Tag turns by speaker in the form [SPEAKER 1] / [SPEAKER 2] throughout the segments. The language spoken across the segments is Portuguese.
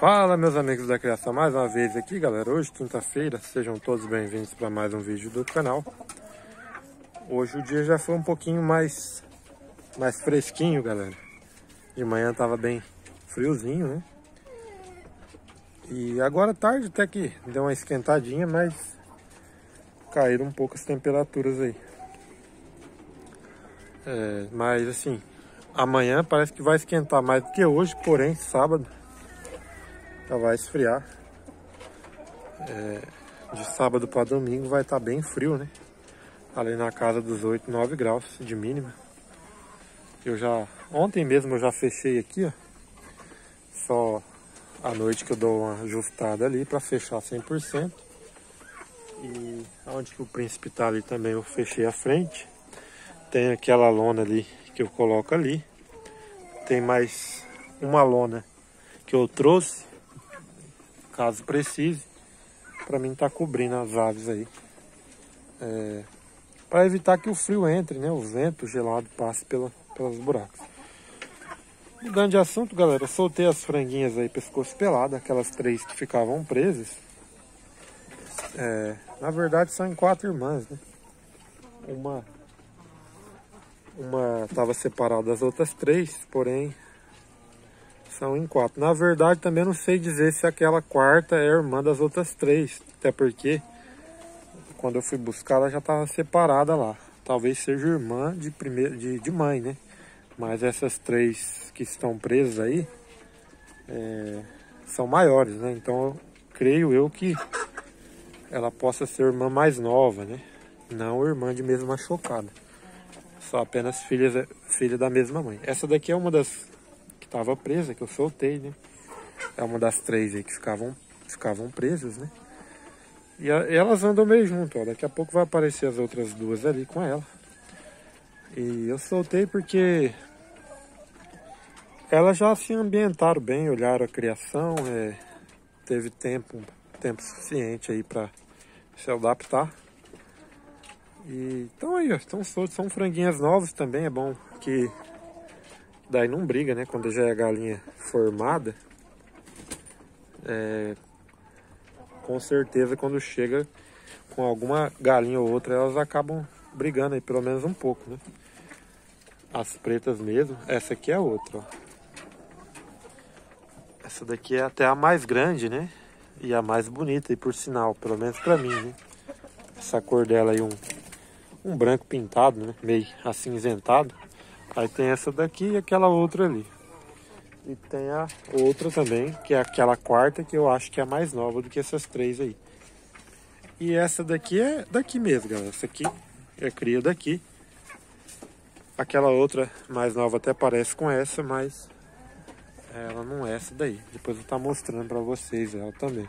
[SPEAKER 1] Fala meus amigos da criação, mais uma vez aqui galera, hoje quinta-feira, sejam todos bem-vindos para mais um vídeo do canal. Hoje o dia já foi um pouquinho mais, mais fresquinho galera. De manhã tava bem friozinho né? E agora tarde até que deu uma esquentadinha, mas caíram um pouco as temperaturas aí. É, Mas assim, amanhã parece que vai esquentar mais do que hoje, porém sábado vai esfriar. É, de sábado para domingo vai estar tá bem frio, né? Ali na casa dos 8, 9 graus de mínima. Eu já, ontem mesmo eu já fechei aqui, ó. Só à noite que eu dou uma ajustada ali para fechar 100%. E onde que o príncipe tá ali também eu fechei a frente. Tem aquela lona ali que eu coloco ali. Tem mais uma lona que eu trouxe caso precise, para mim tá cobrindo as aves aí. É, para evitar que o frio entre, né? O vento gelado passe pela, pelos buracos. Mudando de assunto, galera, soltei as franguinhas aí pescoço pelado, aquelas três que ficavam presas. É, na verdade são quatro irmãs, né? Uma uma estava separada das outras três, porém são em quatro. Na verdade, também não sei dizer se aquela quarta é irmã das outras três. Até porque, quando eu fui buscar, ela já estava separada lá. Talvez seja irmã de, primeiro, de, de mãe, né? Mas essas três que estão presas aí é, são maiores, né? Então, eu, creio eu que ela possa ser irmã mais nova, né? Não irmã de mesma chocada. Só apenas filha, filha da mesma mãe. Essa daqui é uma das estava presa, que eu soltei, né? É uma das três aí que ficavam, ficavam presas, né? E, a, e elas andam meio junto, ó. Daqui a pouco vai aparecer as outras duas ali com ela. E eu soltei porque elas já se ambientaram bem, olharam a criação, é, teve tempo, tempo suficiente aí para se adaptar. E então aí, estão soltos, são franguinhas novas também, é bom que Daí não briga, né? Quando já é a galinha formada, é, com certeza quando chega com alguma galinha ou outra, elas acabam brigando aí pelo menos um pouco, né? As pretas mesmo. Essa aqui é outra, ó. Essa daqui é até a mais grande, né? E a mais bonita, e por sinal, pelo menos pra mim, né? Essa cor dela aí, um, um branco pintado, né? Meio acinzentado. Aí tem essa daqui e aquela outra ali. E tem a outra também, que é aquela quarta, que eu acho que é mais nova do que essas três aí. E essa daqui é daqui mesmo, galera. Essa aqui é cria daqui. Aquela outra mais nova até parece com essa, mas ela não é essa daí. Depois eu vou estar mostrando pra vocês ela também.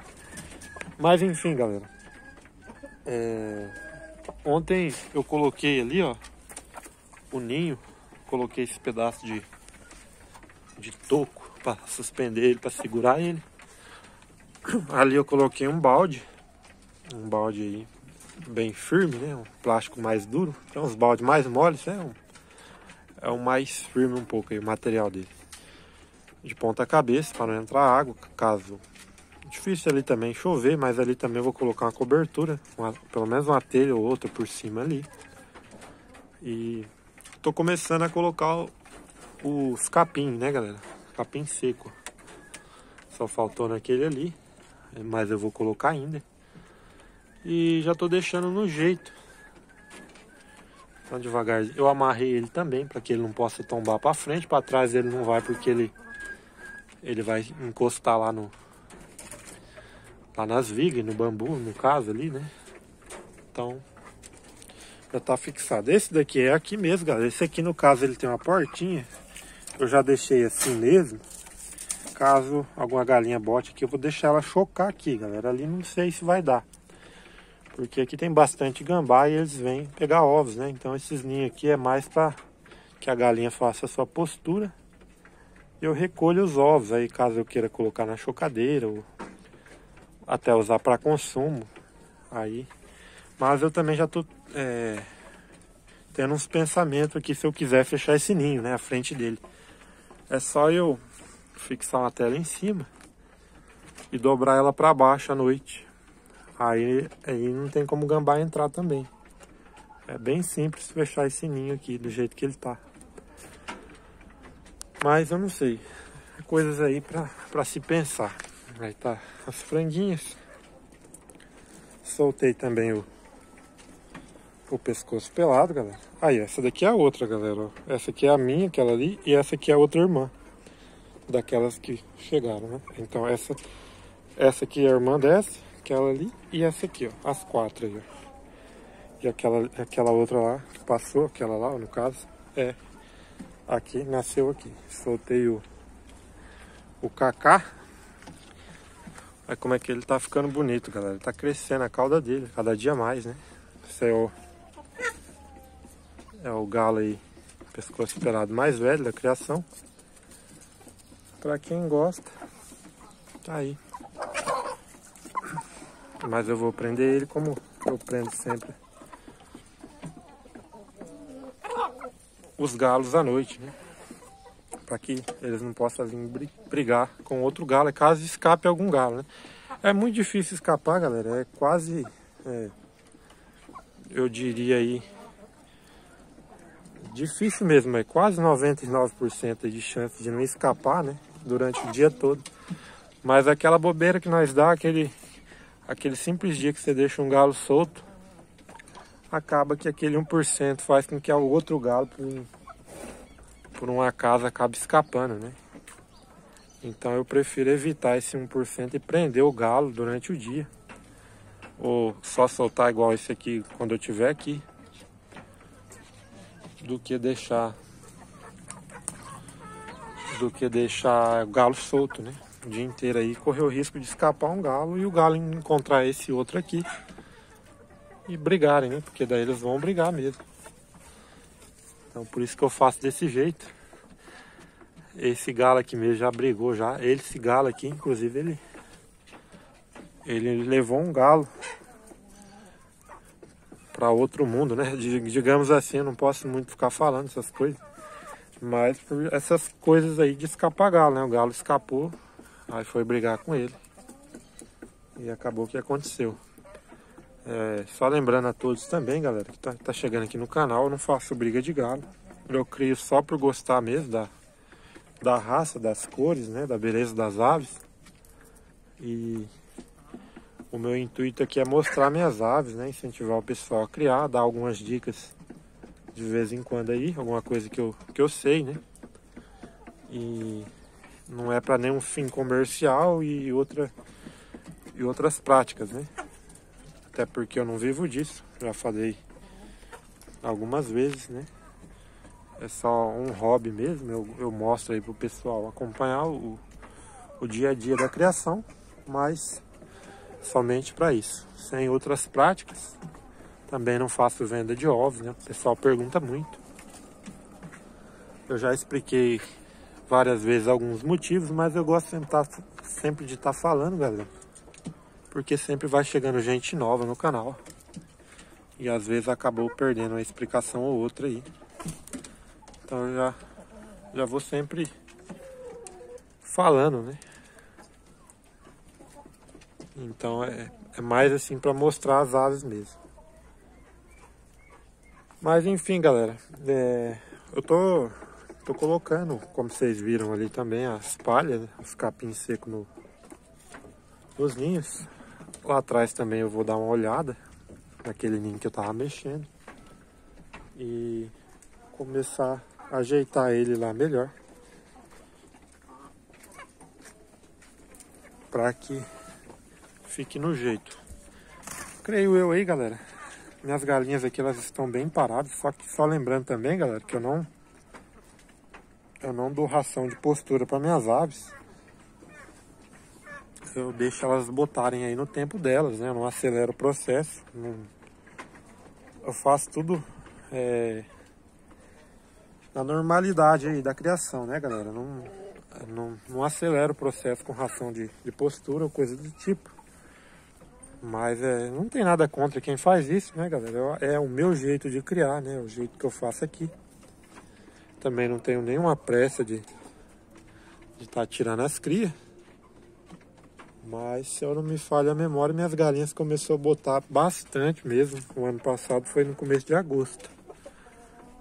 [SPEAKER 1] Mas enfim, galera. É... Ontem eu coloquei ali, ó, o ninho coloquei esse pedaço de, de toco para suspender ele, para segurar ele. Ali eu coloquei um balde, um balde aí bem firme, né? Um plástico mais duro. Tem uns baldes mais moles, né? Um, é o mais firme um pouco aí, o material dele. De ponta cabeça, para não entrar água, caso... Difícil ali também chover, mas ali também vou colocar uma cobertura, uma, pelo menos uma telha ou outra por cima ali. E Tô começando a colocar os capim, né, galera? Capim seco. Só faltou naquele ali, mas eu vou colocar ainda. E já tô deixando no jeito. Então devagar, eu amarrei ele também para que ele não possa tombar para frente, para trás ele não vai porque ele ele vai encostar lá no lá nas vigas, no bambu, no caso ali, né? Então já tá fixado. Esse daqui é aqui mesmo, galera. Esse aqui, no caso, ele tem uma portinha. Eu já deixei assim mesmo. Caso alguma galinha bote aqui, eu vou deixar ela chocar aqui, galera. Ali não sei se vai dar. Porque aqui tem bastante gambá e eles vêm pegar ovos, né? Então esses ninhos aqui é mais para que a galinha faça a sua postura. Eu recolho os ovos aí, caso eu queira colocar na chocadeira ou até usar para consumo. Aí mas eu também já tô é, tendo uns pensamentos aqui se eu quiser fechar esse ninho, né? A frente dele. É só eu fixar uma tela em cima. e dobrar ela para baixo à noite. Aí, aí não tem como o gambá entrar também. É bem simples fechar esse ninho aqui do jeito que ele tá. Mas eu não sei. Coisas aí pra se pensar. Aí tá as franguinhas. Soltei também o, o pescoço pelado, galera. Aí, essa daqui é a outra, galera. Essa aqui é a minha, aquela ali. E essa aqui é a outra irmã. Daquelas que chegaram, né? Então, essa, essa aqui é a irmã dessa, aquela ali. E essa aqui, ó. As quatro aí, ó. E aquela, aquela outra lá, que passou, aquela lá, no caso, é aqui, nasceu aqui. Soltei o, o cacá. Olha como é que ele tá ficando bonito, galera. Ele tá crescendo a cauda dele, cada dia mais, né? Esse é o, é o galo aí, pescoço pelado mais velho da criação. Pra quem gosta, tá aí. Mas eu vou prender ele como eu prendo sempre. os galos à noite, né? Para que eles não possam vir brigar com outro galo, caso escape algum galo, né? É muito difícil escapar, galera. É quase, é, eu diria aí, difícil mesmo. É quase 99% de chance de não escapar, né? Durante o dia todo. Mas aquela bobeira que nós dá, aquele, aquele simples dia que você deixa um galo solto, acaba que aquele 1% faz com que o outro galo, por, por um acaso, acabe escapando, né? Então eu prefiro evitar esse 1% e prender o galo durante o dia. Ou só soltar igual esse aqui quando eu estiver aqui. Do que deixar do que deixar o galo solto, né? O dia inteiro aí correr o risco de escapar um galo e o galo encontrar esse outro aqui e brigarem, né? Porque daí eles vão brigar mesmo. Então por isso que eu faço desse jeito. Esse galo aqui mesmo já brigou já. Esse galo aqui, inclusive, ele ele levou um galo para outro mundo, né? Digamos assim, eu não posso muito ficar falando essas coisas. Mas essas coisas aí de escapar galo, né? O galo escapou, aí foi brigar com ele. E acabou o que aconteceu. É, só lembrando a todos também, galera, que tá, tá, chegando aqui no canal, eu não faço briga de galo. Eu crio só por gostar mesmo da, da raça, das cores, né, da beleza das aves. E o meu intuito aqui é mostrar minhas aves, né, incentivar o pessoal a criar, dar algumas dicas de vez em quando aí, alguma coisa que eu, que eu sei, né. E não é para nenhum fim comercial e outra e outras práticas, né? até porque eu não vivo disso, já falei algumas vezes, né? É só um hobby mesmo, eu, eu mostro aí pro pessoal acompanhar o, o dia a dia da criação, mas somente para isso, sem outras práticas. Também não faço venda de ovos, né? O pessoal pergunta muito. Eu já expliquei várias vezes alguns motivos, mas eu gosto sempre, tá, sempre de estar tá falando, galera porque sempre vai chegando gente nova no canal. E às vezes acabou perdendo uma explicação ou outra aí. Então eu já, já vou sempre falando, né? Então é, é mais assim para mostrar as aves mesmo. Mas enfim, galera, é, eu tô, tô colocando, como vocês viram ali também, as palhas, né? os capins secos no, nos ninhos. Lá atrás também eu vou dar uma olhada naquele ninho que eu tava mexendo e começar a ajeitar ele lá melhor para que fique no jeito. Creio eu aí, galera. Minhas galinhas aqui elas estão bem paradas, só que só lembrando também, galera, que eu não eu não dou ração de postura para minhas aves eu deixo elas botarem aí no tempo delas, né? Eu não acelero o processo. Não... Eu faço tudo é... na normalidade aí da criação, né, galera? Não, não, não acelero o processo com ração de, de postura ou coisa do tipo. Mas é, não tem nada contra quem faz isso, né, galera? É o meu jeito de criar, né? O jeito que eu faço aqui. Também não tenho nenhuma pressa de estar tá tirando as crias. Mas se eu não me falha a memória, minhas galinhas começou a botar bastante mesmo. O ano passado foi no começo de agosto.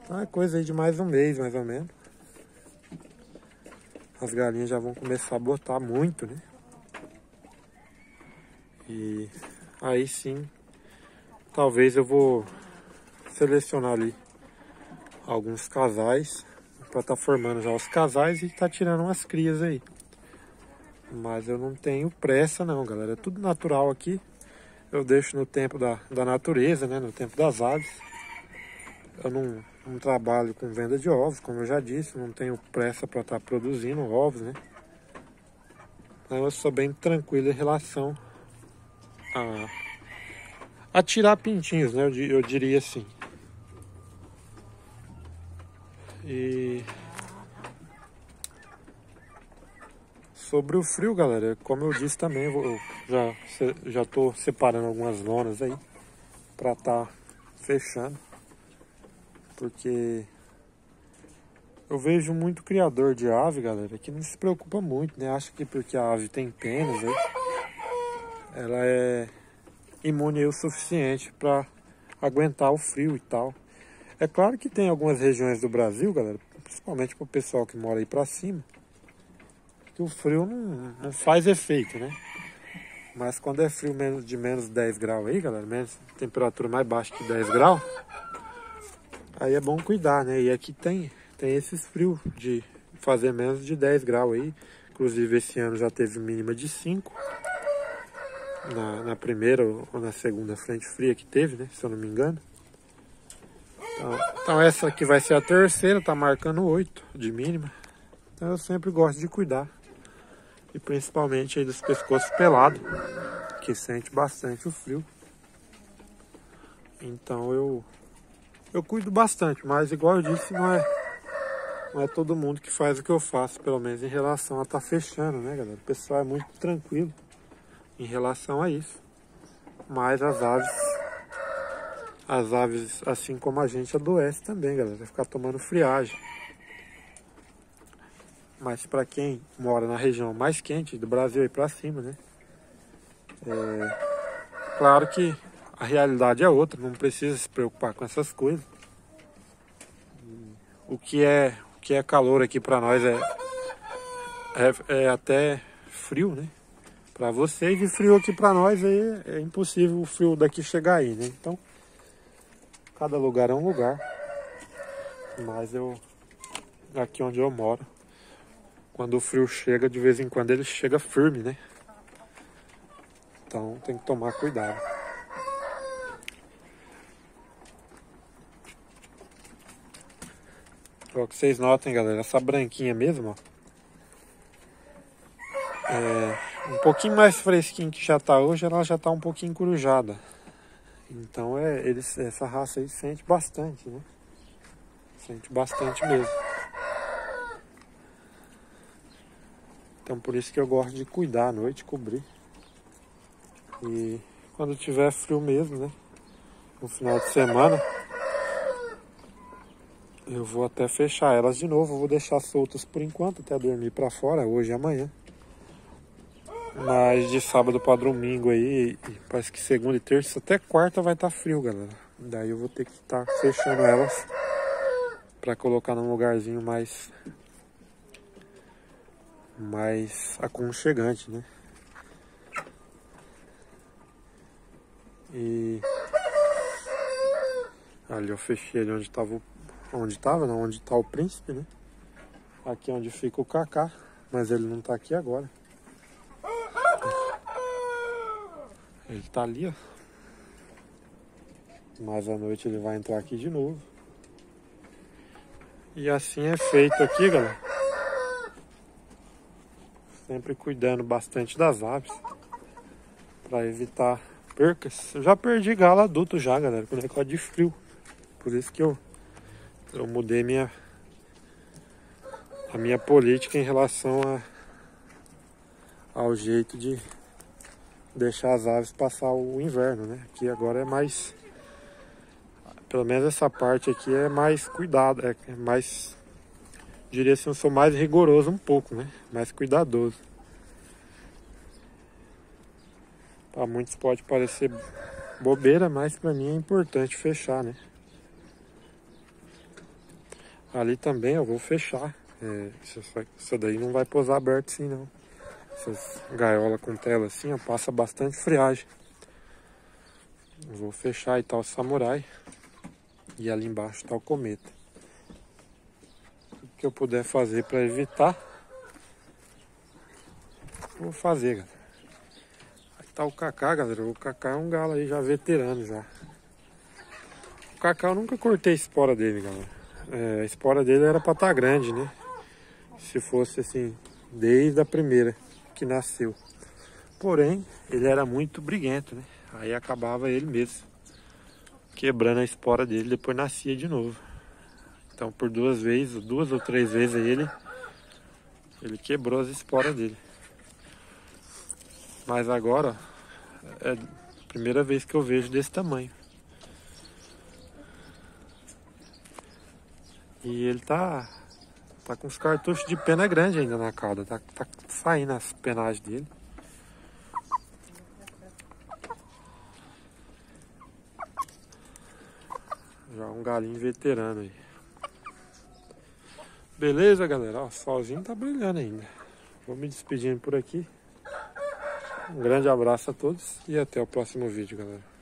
[SPEAKER 1] Então é coisa aí de mais um mês, mais ou menos. As galinhas já vão começar a botar muito, né? E aí sim, talvez eu vou selecionar ali alguns casais para estar tá formando já os casais e tá tirando umas crias aí. Mas eu não tenho pressa não, galera. É tudo natural aqui. Eu deixo no tempo da, da natureza, né? No tempo das aves. Eu não, não trabalho com venda de ovos, como eu já disse. Não tenho pressa para estar tá produzindo ovos, né? Eu sou bem tranquilo em relação a, a tirar pintinhos, né? Eu, eu diria assim. E sobre o frio, galera, como eu disse também, eu já já tô separando algumas lonas aí para tá fechando, porque eu vejo muito criador de ave, galera, que não se preocupa muito, né? Acha que porque a ave tem penas, né? Ela é imune o suficiente para aguentar o frio e tal. É claro que tem algumas regiões do Brasil, galera, principalmente para o pessoal que mora aí para cima, que o frio não, não faz efeito, né? Mas quando é frio menos de menos 10 graus aí, galera, menos temperatura mais baixa que 10 graus, aí é bom cuidar, né? E aqui tem, tem esses frios de fazer menos de 10 graus aí. Inclusive esse ano já teve mínima de 5. Na, na primeira ou na segunda frente fria que teve, né? Se eu não me engano. Então, então, essa aqui vai ser a terceira, tá marcando 8 de mínima. Então eu sempre gosto de cuidar. E principalmente aí dos pescoços pelados, que sente bastante o frio. Então eu eu cuido bastante, mas igual eu disse, não é não é todo mundo que faz o que eu faço, pelo menos em relação a estar tá fechando, né, galera? O pessoal é muito tranquilo em relação a isso. Mas as aves as aves, assim como a gente, adoece também, galera. Vai ficar tomando friagem. Mas para quem mora na região mais quente do Brasil e para cima, né? É, claro que a realidade é outra, não precisa se preocupar com essas coisas. O que é, o que é calor aqui para nós é, é, é, até frio, né? Para vocês e frio aqui para nós aí é impossível o frio daqui chegar aí, né? Então Cada lugar é um lugar. Mas eu, aqui onde eu moro, quando o frio chega, de vez em quando ele chega firme, né? Então tem que tomar cuidado. Ó, que vocês notem, galera, essa branquinha mesmo, ó. É, um pouquinho mais fresquinho que já tá hoje, ela já tá um pouquinho corujada. Então é, eles, essa raça aí sente bastante, né? Sente bastante mesmo. Então por isso que eu gosto de cuidar à noite, cobrir. E quando tiver frio mesmo, né? No final de semana, eu vou até fechar elas de novo. Vou deixar soltas por enquanto até dormir para fora, hoje e amanhã. Mas de sábado para domingo aí, parece que segunda e terça, até quarta vai estar tá frio, galera. Daí eu vou ter que estar tá fechando elas para colocar num lugarzinho mais mais aconchegante, né? E ali eu fechei ali onde estava onde tava, não, onde tá o príncipe, né? Aqui é onde fica o Kaká, mas ele não tá aqui agora. Ele tá ali, ó. Mas à noite ele vai entrar aqui de novo. E assim é feito aqui, galera. Sempre cuidando bastante das aves. Pra evitar percas. Eu já perdi galo adulto já, galera. Com negócio de frio. Por isso que eu, eu mudei minha, a minha política em relação a, ao jeito de deixar as aves passar o inverno, né? Aqui agora é mais, pelo menos essa parte aqui é mais cuidado, é mais, diria assim, eu sou mais rigoroso um pouco, né? Mais cuidadoso. Para muitos pode parecer bobeira, mas para mim é importante fechar, né? Ali também eu vou fechar. É, essa daí não vai posar aberto assim não. Essas gaiolas com tela assim, ó, passa bastante friagem. vou fechar e tal o samurai. E ali embaixo tá o cometa. O que eu puder fazer para evitar, vou fazer, galera. Aí tá o Kaká, galera. O Kaká é um galo aí já veterano já. O Kaká eu nunca cortei a espora dele, galera. É, a espora dele era pra estar tá grande, né? Se fosse assim, desde a primeira que nasceu. Porém, ele era muito briguento, né? Aí acabava ele mesmo quebrando a espora dele, depois nascia de novo. Então, por duas vezes, duas ou três vezes ele ele quebrou as esporas dele. Mas agora é a primeira vez que eu vejo desse tamanho. E ele tá, tá com os cartuchos de pena grande ainda na cauda. Tá, tá saindo as penagens dele. Já um galinho veterano aí. Beleza, galera? o solzinho tá brilhando ainda. Vou me despedindo por aqui. Um grande abraço a todos e até o próximo vídeo, galera.